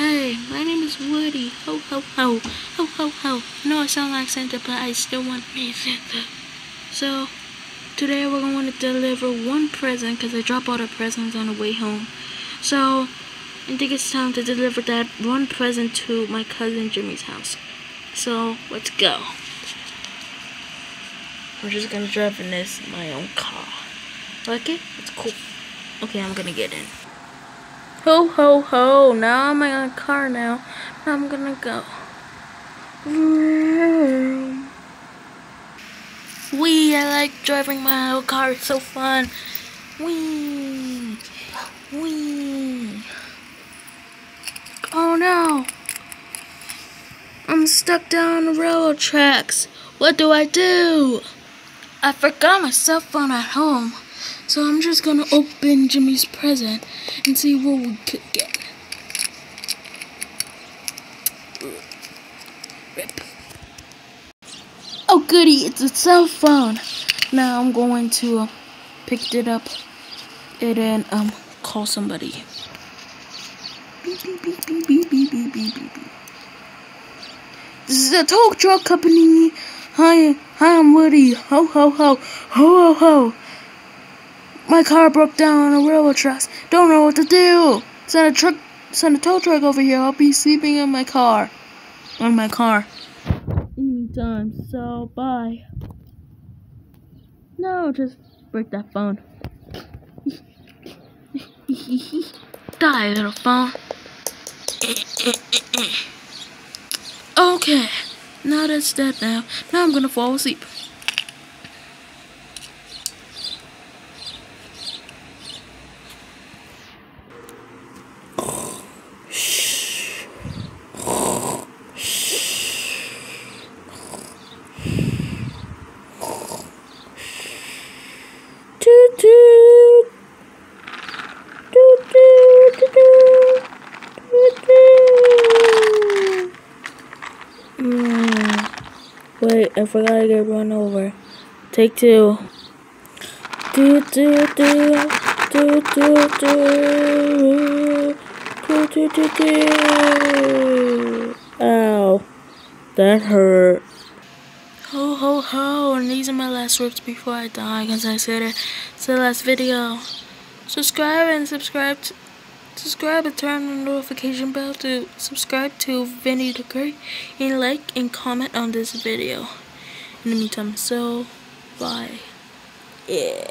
Hey, my name is Woody. Ho, ho, ho. Ho, ho, ho. Know I sound like Santa, but I still want to be Santa. So, today we're going to deliver one present because I dropped all the presents on the way home. So, I think it's time to deliver that one present to my cousin Jimmy's house. So, let's go. I'm just gonna drive in this my own car. Like it? It's cool. Okay, I'm gonna get in. Ho ho ho! Now I'm in a car now. I'm gonna go. Wee! I like driving my own car. It's so fun. Wee! Wee! Oh no! I'm stuck down the railroad tracks. What do I do? I forgot my cell phone at home. So I'm just gonna open Jimmy's present and see what we could get. Rip. Oh goody, it's a cell phone. Now I'm going to uh, pick it up and then um call somebody. This is a talk truck company. Hi, hi, I'm Woody. Ho, ho, ho, ho, ho, ho. My car broke down on a railroad tracks. Don't know what to do. Send a truck, send a tow truck over here. I'll be sleeping in my car. In my car. Anytime. So bye. No, just break that phone. Die, little phone. Okay. Now that's dead now. Now I'm gonna fall asleep. Wait, I forgot to get run over. Take two. Do do do do do do do do do do. Ow, that hurt. Ho ho ho! And these are my last words before I die, because I said it. It's the last video. Subscribe and subscribe. Subscribe and turn on the notification bell to subscribe to Vinny the Great and like and comment on this video. In the meantime, so bye. Yeah.